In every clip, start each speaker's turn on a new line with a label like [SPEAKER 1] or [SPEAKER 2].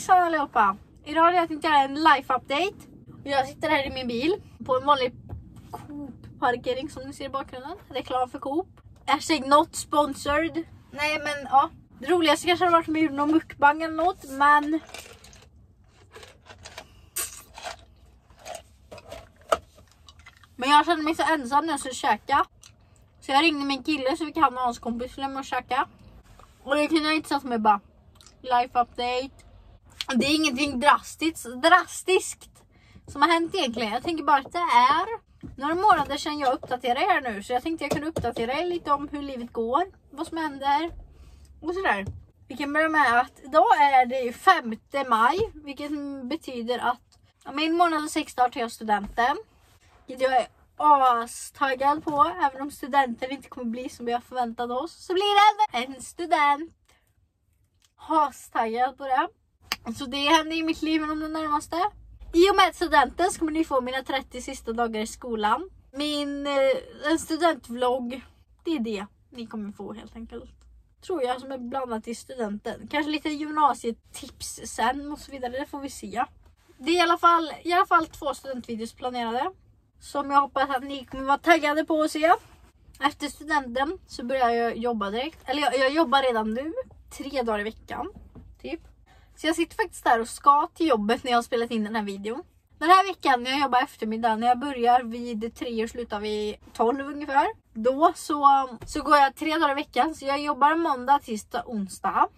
[SPEAKER 1] Hejsan allihopa! Idag har jag tänkt göra en life update. Jag sitter här i min bil på en vanlig Coop-parkering som ni ser i bakgrunden. Reklam för Coop. Hashtag not sponsored. Nej men ja. Det roligaste kanske hade varit om jag gjorde någon mukbang eller något men Men jag kände mig så ensam när jag skulle käka. Så jag ringde min kille så vi kan och hans kompis följa med och käka. Och det kunde jag inte sätta mig bara. Life update. Det är ingenting drastiskt, drastiskt som har hänt egentligen. Jag tänker bara att det är några månader sedan jag uppdaterade er nu. Så jag tänkte jag kunde uppdatera er lite om hur livet går, vad som händer och sådär. Vi kan börja med att idag är det 5 maj, vilket betyder att om en månad och sex dagar tar jag studenten. Vilket jag är astaggad på. Även om studenten inte kommer bli som vi har förväntat oss så blir det en student. Astaggad på det. Så det händer i mitt liv inom det närmaste. I och med studenten så kommer ni få mina 30 sista dagar i skolan. Min eh, en studentvlogg. Det är det ni kommer få helt enkelt. Tror jag som är blandat i studenten. Kanske lite gymnasietips sen och så vidare. Det får vi se. Det är i alla fall, i alla fall två studentvideos planerade. Som jag hoppas att ni kommer vara taggade på att se. Efter studenten så börjar jag jobba direkt. Eller jag, jag jobbar redan nu. Tre dagar i veckan. Typ. Så jag sitter faktiskt där och ska till jobbet när jag har spelat in den här videon. Den här veckan när jag jobbar eftermiddag, när jag börjar vid tre och slutar vid tolv ungefär. Då så, så går jag tre dagar i veckan. Så jag jobbar måndag, tisdag, onsdag.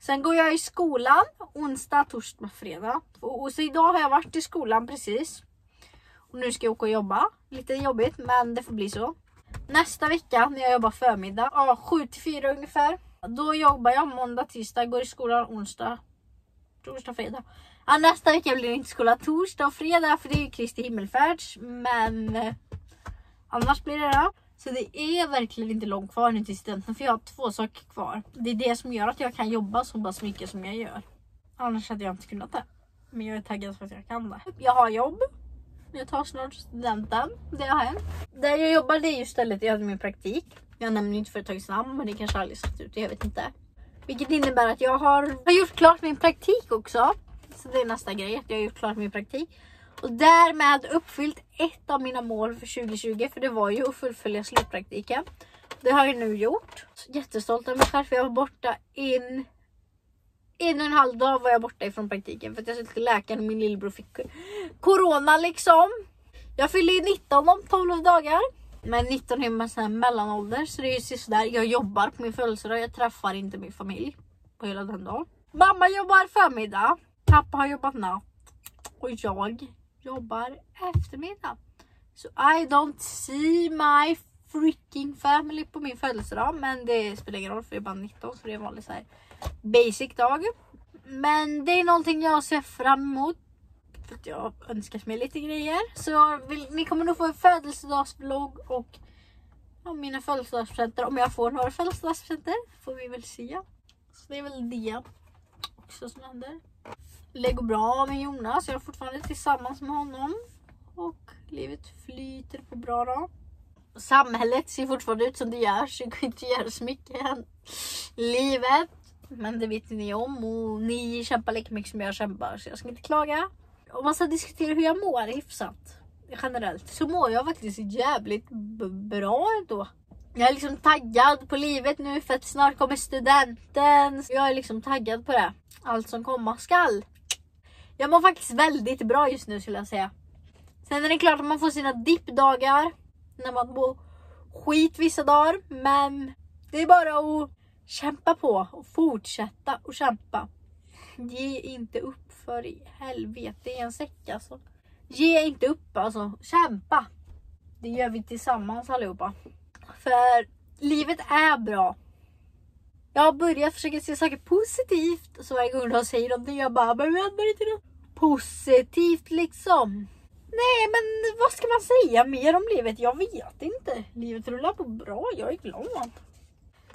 [SPEAKER 1] Sen går jag i skolan onsdag, torsdag, fredag. Och, och så idag har jag varit i skolan precis. Och nu ska jag åka och jobba. Lite jobbigt men det får bli så. Nästa vecka när jag jobbar förmiddag, ja 7 till 4 ungefär. Då jobbar jag måndag, tisdag, går i skolan onsdag, torsdag, fredag. Ja, nästa vecka blir det inte skola torsdag och fredag för det är ju Kristi himmelfärds. Men eh, annars blir det det. Så det är verkligen inte långt kvar nu till studenten för jag har två saker kvar. Det är det som gör att jag kan jobba så pass mycket som jag gör. Annars hade jag inte kunnat det. Men jag är taggad för att jag kan det. Jag har jobb. Jag tar snart studenten. Det har hänt. Där jag jobbar det är ju stället jag hade min praktik. Jag nämner inte företagets namn men det kanske aldrig sagt ut. Jag vet inte. Vilket innebär att jag har, har gjort klart min praktik också. Så det är nästa grej. Att jag har gjort klart min praktik. Och därmed uppfyllt ett av mina mål för 2020. För det var ju att fullfölja slutpraktiken. Det har jag nu gjort. Jättestolt över mig själv för jag var borta in en och en halv dag var jag borta ifrån praktiken för att jag skulle till läkaren och min lillebror fick corona liksom. Jag fyller 19 om 12 dagar. Men 19 är en sån mellanålder så det är ju sådär. Jag jobbar på min födelsedag. Jag träffar inte min familj på hela den dagen. Mamma jobbar förmiddag. Pappa har jobbat natt. Och jag jobbar eftermiddag. Så I don't see my freaking family på min födelsedag. Men det spelar ingen roll för det är bara 19 så det är en vanlig så här basic dag. Men det är någonting jag ser fram emot. För att jag önskat mig lite grejer. Så vill, ni kommer nog få en födelsedagsvlogg och ja, mina födelsedagspresenter. Om jag får några födelsedagspresenter får vi väl se. Så det är väl det också som händer. Det går bra med Jonas. Jag är fortfarande tillsammans med honom. Och livet flyter på bra då. Samhället ser fortfarande ut som det gör så det går inte att göra så mycket än. Livet men det vet ni om och ni kämpar lika mycket som jag kämpar så jag ska inte klaga. Om man ska diskutera hur jag mår hyfsat generellt så mår jag faktiskt jävligt bra ändå. Jag är liksom taggad på livet nu för att snart kommer studenten. Jag är liksom taggad på det. Allt som komma skall. Jag mår faktiskt väldigt bra just nu skulle jag säga. Sen är det klart att man får sina dippdagar. När man mår skit vissa dagar. Men det är bara att kämpa på och fortsätta att kämpa. Ge inte upp för i helvete i en säck alltså. Ge inte upp alltså, kämpa. Det gör vi tillsammans allihopa. För livet är bra. Jag har börjat försöka se saker positivt. Så varje gång de säger någonting jag bara, men vänder inte något positivt liksom. Nej men vad ska man säga mer om livet? Jag vet inte. Livet rullar på bra, jag är glad.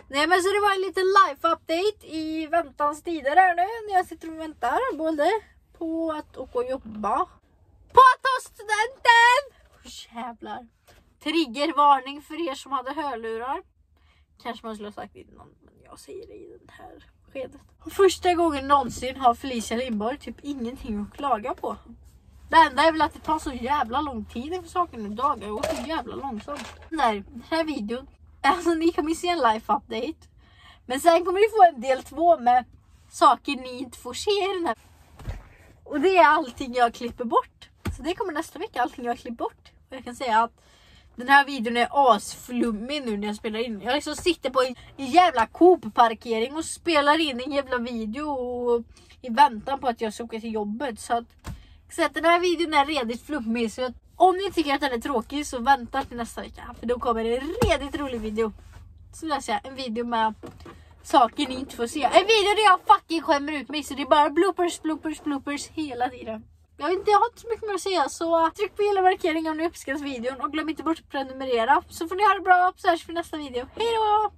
[SPEAKER 1] Nej men så det var en liten life update i väntans tider här nu när jag sitter och väntar både på att åka och jobba. På att ta studenten! Oh, jävlar. Triggervarning för er som hade hörlurar. Kanske man skulle ha sagt innan men jag säger det i den här skedet. Första gången någonsin har Felicia Lindborg typ ingenting att klaga på. Det enda är väl att det tar så jävla lång tid inför saken idag. Jag går så jävla långsamt. Den här, den här videon, alltså ni kommer se en life update. Men sen kommer ni få en del två med saker ni inte får se i den här. Och det är allting jag klipper bort. Så det kommer nästa vecka, allting jag klipper bort. Och jag kan säga att den här videon är asflummig nu när jag spelar in. Jag liksom sitter på en, en jävla Coop-parkering och spelar in en jävla video och, i väntan på att jag ska åka till jobbet. Så att, så att den här videon är redigt flummig. Så att, om ni tycker att den är tråkig så vänta till nästa vecka. För då kommer det en redigt rolig video. Så vill jag säga, en video med saker ni inte får se. En video där jag fucking skämmer ut mig så det är bara bloopers, bloopers, bloopers hela tiden. Jag vet inte, jag har inte så mycket mer att säga så tryck på gilla markeringen om ni uppskattar videon och glöm inte bort att prenumerera så får ni ha det bra så hörs vi i nästa video. Hejdå!